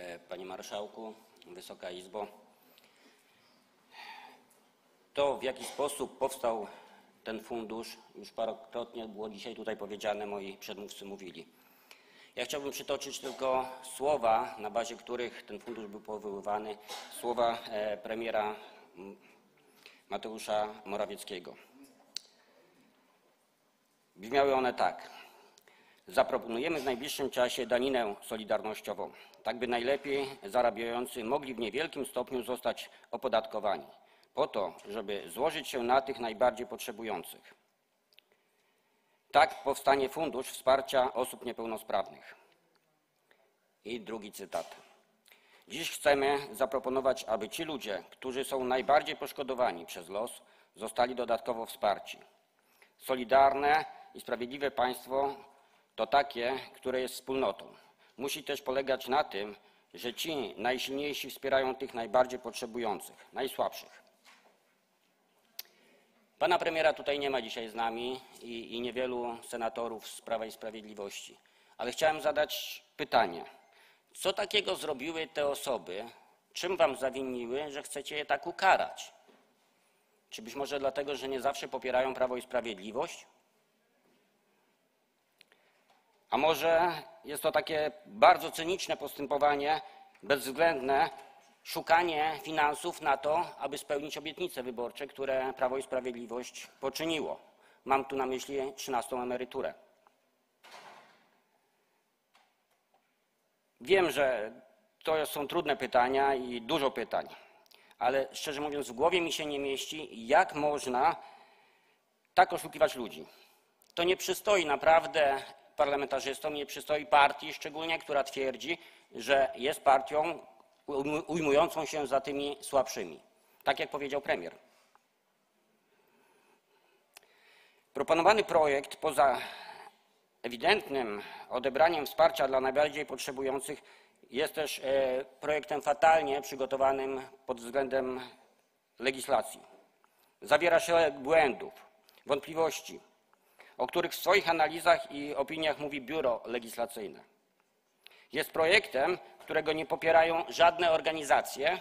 E, Panie Marszałku, Wysoka Izbo. To, w jaki sposób powstał ten fundusz, już parokrotnie było dzisiaj tutaj powiedziane, moi przedmówcy mówili. Ja chciałbym przytoczyć tylko słowa, na bazie których ten fundusz był powoływany, słowa e, premiera Mateusza Morawieckiego. Brzmiały one tak. Zaproponujemy w najbliższym czasie daninę solidarnościową, tak by najlepiej zarabiający mogli w niewielkim stopniu zostać opodatkowani, po to, żeby złożyć się na tych najbardziej potrzebujących. Tak powstanie Fundusz Wsparcia Osób Niepełnosprawnych. I drugi cytat. Dziś chcemy zaproponować, aby ci ludzie, którzy są najbardziej poszkodowani przez los, zostali dodatkowo wsparci. Solidarne i sprawiedliwe państwo to takie, które jest wspólnotą. Musi też polegać na tym, że ci najsilniejsi wspierają tych najbardziej potrzebujących, najsłabszych. Pana premiera tutaj nie ma dzisiaj z nami i, i niewielu senatorów z Prawa i Sprawiedliwości, ale chciałem zadać pytanie. Co takiego zrobiły te osoby, czym wam zawiniły, że chcecie je tak ukarać? Czy być może dlatego, że nie zawsze popierają Prawo i Sprawiedliwość? A może jest to takie bardzo cyniczne postępowanie, bezwzględne, szukanie finansów na to, aby spełnić obietnice wyborcze, które Prawo i Sprawiedliwość poczyniło. Mam tu na myśli 13 emeryturę. Wiem, że to są trudne pytania i dużo pytań, ale szczerze mówiąc, w głowie mi się nie mieści, jak można tak oszukiwać ludzi. To nie przystoi naprawdę parlamentarzystom, nie przystoi partii, szczególnie która twierdzi, że jest partią ujmującą się za tymi słabszymi. Tak jak powiedział premier. Proponowany projekt poza ewidentnym odebraniem wsparcia dla najbardziej potrzebujących jest też e, projektem fatalnie przygotowanym pod względem legislacji. Zawiera szereg błędów, wątpliwości, o których w swoich analizach i opiniach mówi Biuro Legislacyjne. Jest projektem, którego nie popierają żadne organizacje,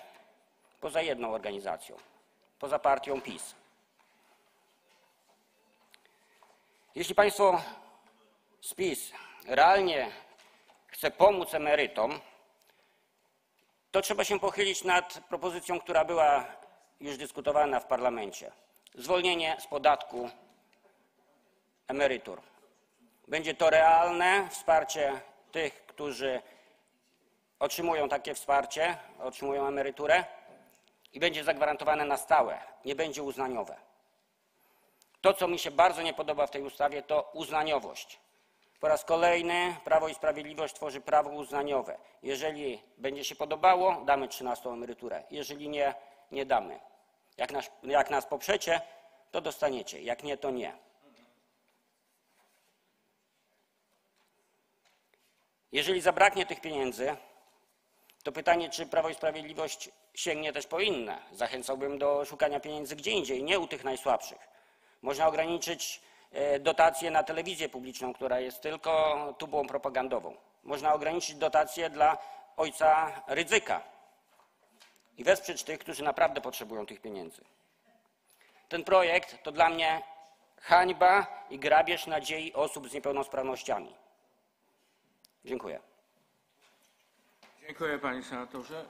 poza jedną organizacją, poza partią PiS. Jeśli państwo z PiS realnie chce pomóc emerytom, to trzeba się pochylić nad propozycją, która była już dyskutowana w parlamencie. Zwolnienie z podatku emerytur. Będzie to realne wsparcie tych, którzy otrzymują takie wsparcie, otrzymują emeryturę i będzie zagwarantowane na stałe, nie będzie uznaniowe. To, co mi się bardzo nie podoba w tej ustawie, to uznaniowość. Po raz kolejny Prawo i Sprawiedliwość tworzy prawo uznaniowe. Jeżeli będzie się podobało, damy 13 emeryturę. Jeżeli nie, nie damy. Jak nas, jak nas poprzecie, to dostaniecie. Jak nie, to nie. Jeżeli zabraknie tych pieniędzy, to pytanie, czy Prawo i Sprawiedliwość sięgnie też po inne. Zachęcałbym do szukania pieniędzy gdzie indziej, nie u tych najsłabszych. Można ograniczyć e, dotacje na telewizję publiczną, która jest tylko tubą propagandową. Można ograniczyć dotacje dla ojca Rydzyka i wesprzeć tych, którzy naprawdę potrzebują tych pieniędzy. Ten projekt to dla mnie hańba i grabież nadziei osób z niepełnosprawnościami. Dziękuję. Dziękuję panie senatorze.